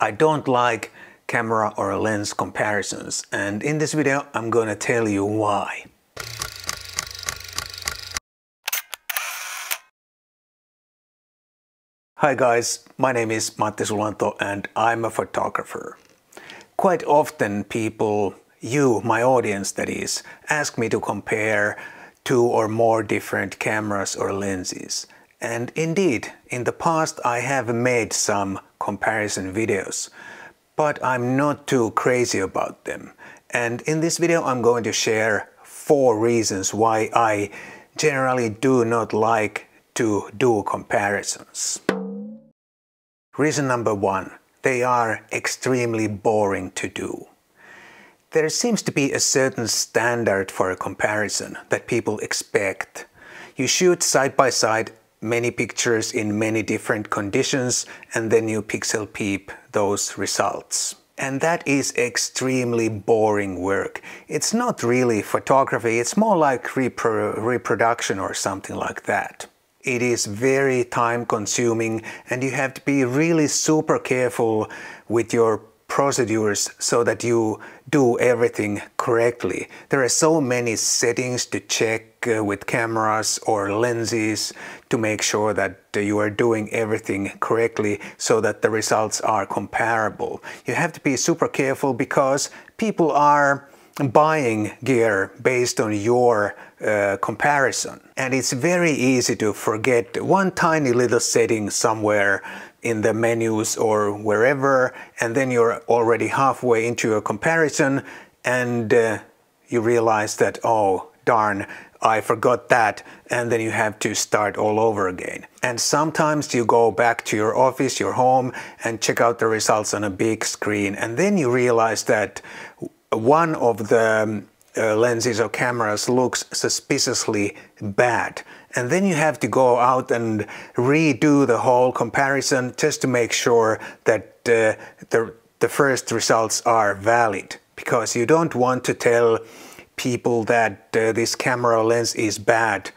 I don't like camera or lens comparisons and in this video I'm gonna tell you why. Hi guys, my name is Matti Sulanto and I'm a photographer. Quite often people, you, my audience that is, ask me to compare two or more different cameras or lenses. And indeed, in the past I have made some comparison videos, but I'm not too crazy about them. And in this video I'm going to share four reasons why I generally do not like to do comparisons. Reason number one, they are extremely boring to do. There seems to be a certain standard for a comparison that people expect. You shoot side by side many pictures in many different conditions and then you pixel peep those results. And that is extremely boring work. It's not really photography, it's more like repro reproduction or something like that. It is very time consuming and you have to be really super careful with your procedures so that you do everything correctly. There are so many settings to check uh, with cameras or lenses to make sure that you are doing everything correctly so that the results are comparable. You have to be super careful because people are buying gear based on your uh, comparison. And it's very easy to forget one tiny little setting somewhere in the menus or wherever and then you're already halfway into a comparison and uh, you realize that oh darn I forgot that and then you have to start all over again. And sometimes you go back to your office, your home and check out the results on a big screen and then you realize that one of the um, uh, lenses or cameras looks suspiciously bad. And then you have to go out and redo the whole comparison just to make sure that uh, the, the first results are valid. Because you don't want to tell people that uh, this camera lens is bad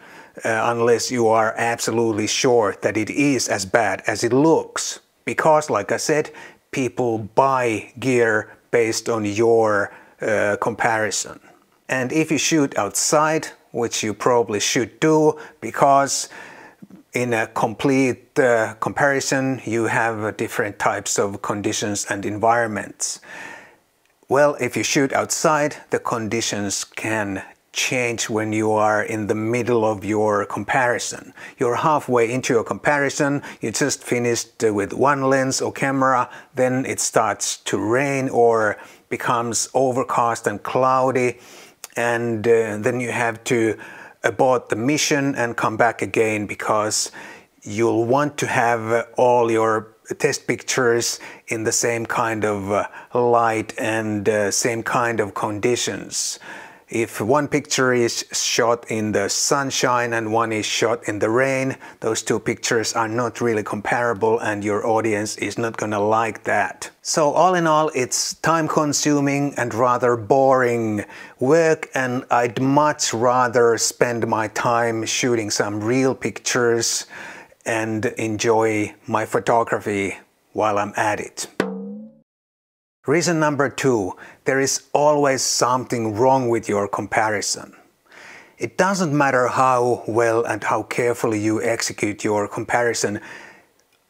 uh, unless you are absolutely sure that it is as bad as it looks. Because, like I said, people buy gear based on your uh, comparison. And if you shoot outside, which you probably should do because in a complete uh, comparison you have different types of conditions and environments. Well, if you shoot outside, the conditions can change when you are in the middle of your comparison. You're halfway into your comparison, you just finished with one lens or camera, then it starts to rain or becomes overcast and cloudy and uh, then you have to abort the mission and come back again because you'll want to have all your test pictures in the same kind of uh, light and uh, same kind of conditions. If one picture is shot in the sunshine and one is shot in the rain, those two pictures are not really comparable and your audience is not gonna like that. So all in all, it's time consuming and rather boring work and I'd much rather spend my time shooting some real pictures and enjoy my photography while I'm at it. Reason number two, there is always something wrong with your comparison. It doesn't matter how well and how carefully you execute your comparison,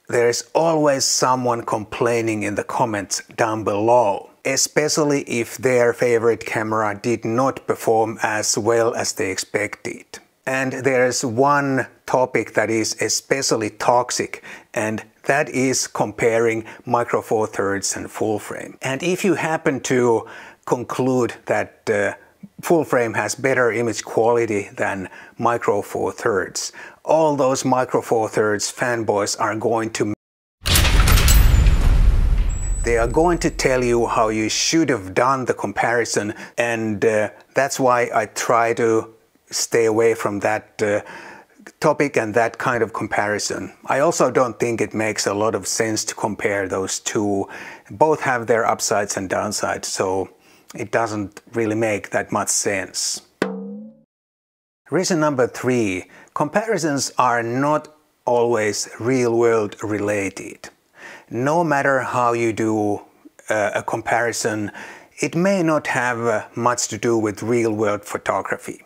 there is always someone complaining in the comments down below, especially if their favorite camera did not perform as well as they expected. And there is one topic that is especially toxic and that is comparing micro four thirds and full frame. And if you happen to conclude that uh, full frame has better image quality than micro four thirds, all those micro four thirds fanboys are going to they are going to tell you how you should have done the comparison and uh, that's why I try to stay away from that uh, topic and that kind of comparison. I also don't think it makes a lot of sense to compare those two. Both have their upsides and downsides, so it doesn't really make that much sense. Reason number three, comparisons are not always real world related. no matter how you do uh, a comparison, it may not have uh, much to do with real world photography.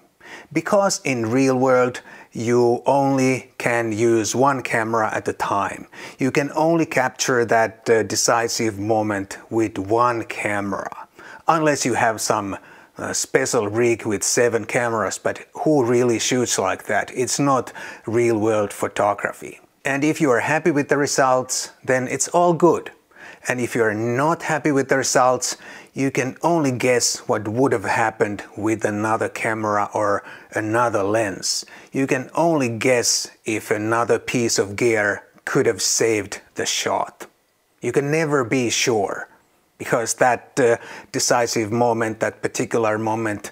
Because in real world, you only can use one camera at a time. You can only capture that uh, decisive moment with one camera. Unless you have some uh, special rig with seven cameras, but who really shoots like that? It's not real world photography. And if you are happy with the results, then it's all good. And if you're not happy with the results, you can only guess what would have happened with another camera or another lens. You can only guess if another piece of gear could have saved the shot. You can never be sure because that uh, decisive moment, that particular moment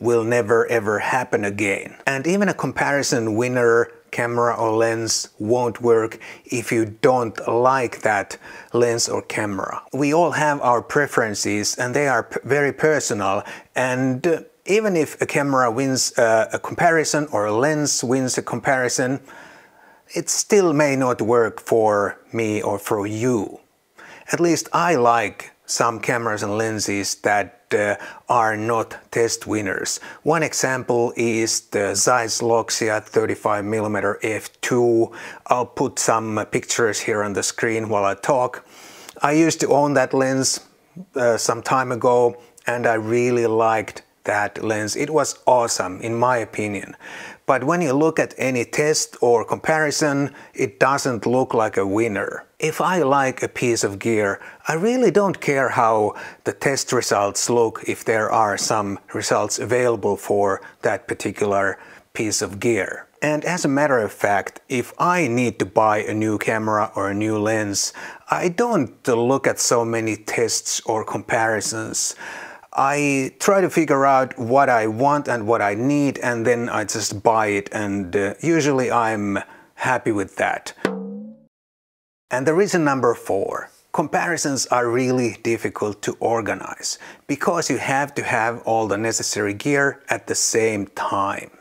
will never ever happen again. And even a comparison winner camera or lens won't work if you don't like that lens or camera. We all have our preferences and they are very personal and uh, even if a camera wins uh, a comparison or a lens wins a comparison, it still may not work for me or for you. At least I like some cameras and lenses that uh, are not test winners. One example is the Zeiss Loxia 35mm f2. I'll put some pictures here on the screen while I talk. I used to own that lens uh, some time ago and I really liked that lens. It was awesome in my opinion. But when you look at any test or comparison, it doesn't look like a winner. If I like a piece of gear, I really don't care how the test results look if there are some results available for that particular piece of gear. And as a matter of fact, if I need to buy a new camera or a new lens, I don't look at so many tests or comparisons. I try to figure out what I want and what I need and then I just buy it and uh, usually I'm happy with that. And the reason number four, comparisons are really difficult to organize because you have to have all the necessary gear at the same time.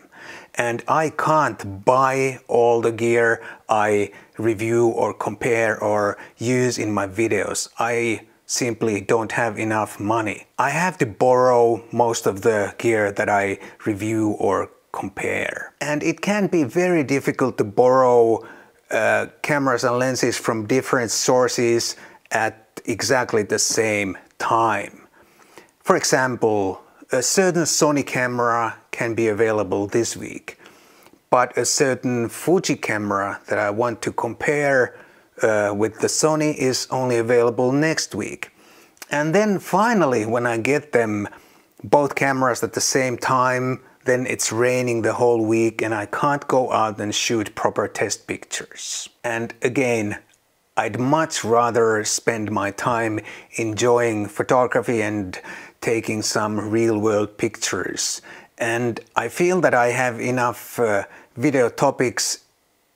And I can't buy all the gear I review or compare or use in my videos. I simply don't have enough money. I have to borrow most of the gear that I review or compare. And it can be very difficult to borrow uh, cameras and lenses from different sources at exactly the same time. For example, a certain Sony camera can be available this week, but a certain Fuji camera that I want to compare uh, with the Sony is only available next week. And then finally, when I get them, both cameras at the same time, then it's raining the whole week and I can't go out and shoot proper test pictures. And again, I'd much rather spend my time enjoying photography and taking some real world pictures. And I feel that I have enough uh, video topics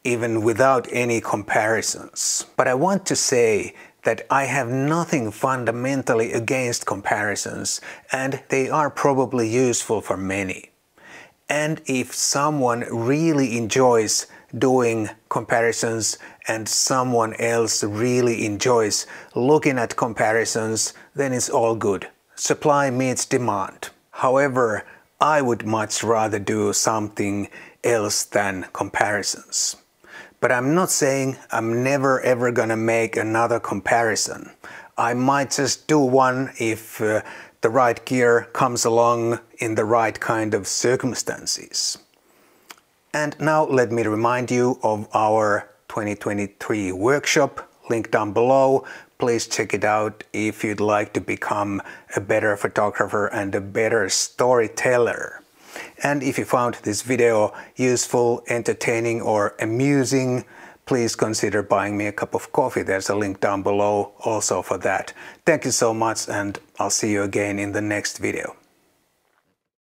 even without any comparisons. But I want to say that I have nothing fundamentally against comparisons and they are probably useful for many. And if someone really enjoys doing comparisons and someone else really enjoys looking at comparisons, then it's all good. Supply meets demand. However, I would much rather do something else than comparisons. But I'm not saying I'm never ever gonna make another comparison. I might just do one if uh, the right gear comes along in the right kind of circumstances. And now let me remind you of our 2023 workshop, link down below. Please check it out if you'd like to become a better photographer and a better storyteller. And if you found this video useful, entertaining or amusing, please consider buying me a cup of coffee. There's a link down below also for that. Thank you so much and I'll see you again in the next video.